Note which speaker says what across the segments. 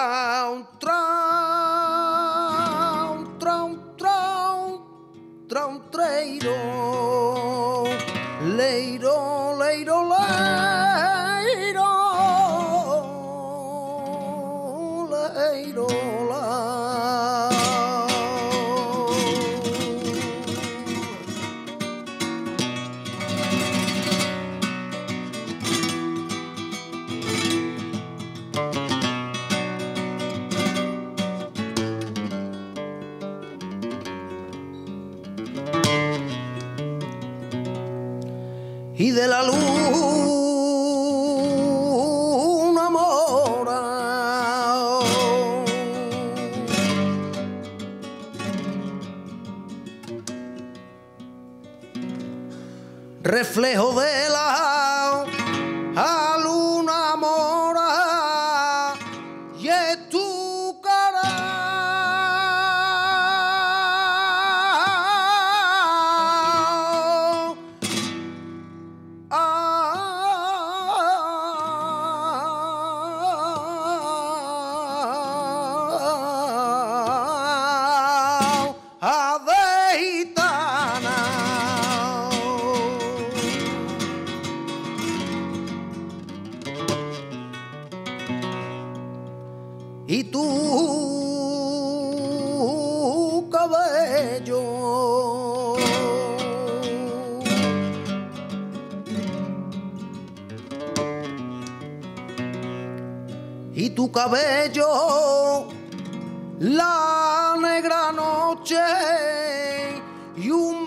Speaker 1: Trão, trão, trão, trão, trão, treiro. Leiro, leiro, leiro. Leiro, leiro. Y de la luna mora. Reflejo de tu cabello, la negra noche y un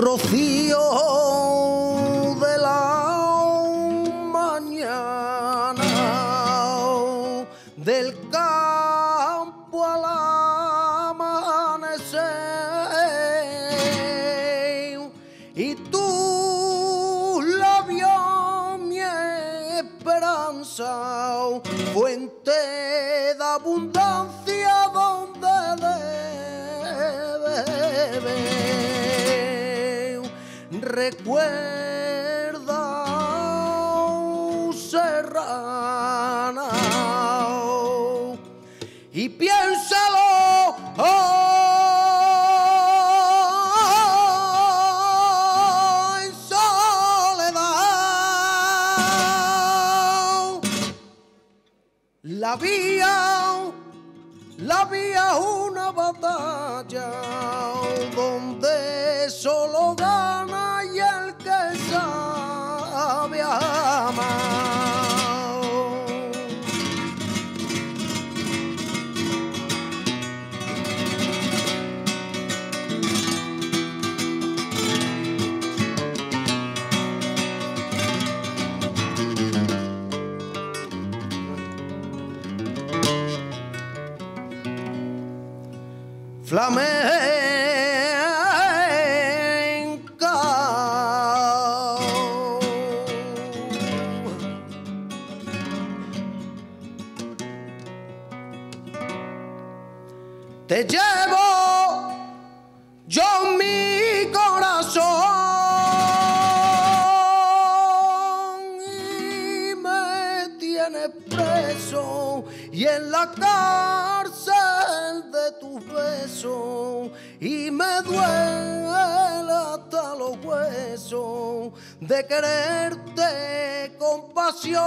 Speaker 1: Rocío de la mañana del campo al amanecer. Y tu labio mi esperanza fuente de abundancia recuerda serrana y piénsalo en soledad. La vía la vía una batalla donde solo flamenca. Te llevo yo mi corazón y me tienes preso y en la cárcel y me duele hasta los huesos de quererte con pasión.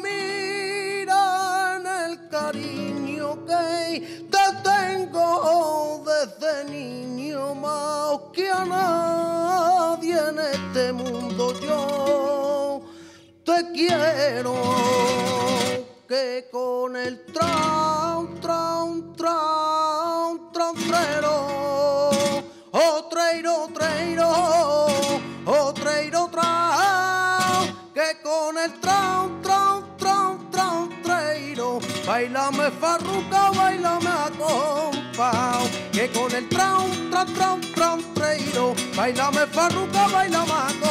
Speaker 1: Mira en el cariño que te tengo desde niño más que a nadie en este mundo yo te quiero que con el tram, tram, tram, tram, trero, oh treiro, treiro, oh que con el tram, tram, tram, tram, treiro, bailame farruca, bailame a compao, que con el tram, tram, tram, tram, treiro, bailame farruca, bailame